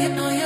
you know you